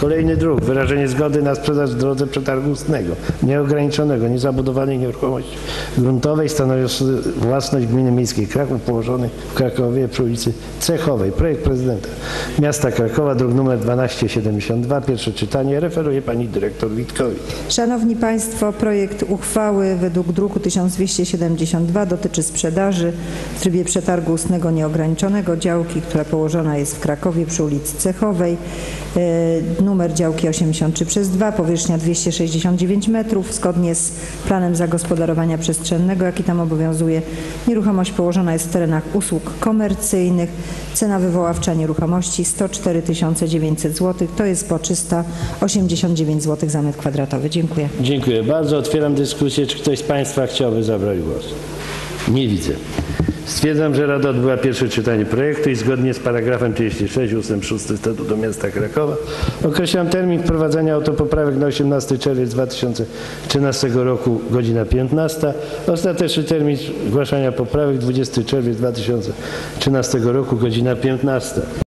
Kolejny druk. Wyrażenie zgody na sprzedaż w drodze przetargu ustnego, nieograniczonego, niezabudowanej nieruchomości gruntowej stanowiącej własność Gminy Miejskiej Kraków położonej w Krakowie przy ulicy Cechowej. Projekt prezydenta miasta Krakowa, druk numer 1272. Pierwsze czytanie. Referuje pani dyrektor Witkowicz. Szanowni Państwo, projekt uchwały według druku 1272 dotyczy sprzedaży w trybie przetargu ustnego nieograniczonego działki, która położona jest w Krakowie przy ulicy Cechowej. E, Numer działki 83 przez 2, powierzchnia 269 metrów. Zgodnie z planem zagospodarowania przestrzennego, jaki tam obowiązuje, nieruchomość położona jest w terenach usług komercyjnych. Cena wywoławcza nieruchomości 104 900 zł, to jest po 389 zł za metr kwadratowy. Dziękuję. Dziękuję bardzo. Otwieram dyskusję. Czy ktoś z Państwa chciałby zabrać głos? Nie widzę. Stwierdzam, że Rada odbyła pierwsze czytanie projektu i zgodnie z paragrafem 36 ust. 6 Statutu Miasta Krakowa określam termin wprowadzenia autopoprawek na 18 czerwiec 2013 roku, godzina 15. Ostateczny termin zgłaszania poprawek 20 czerwiec 2013 roku, godzina 15.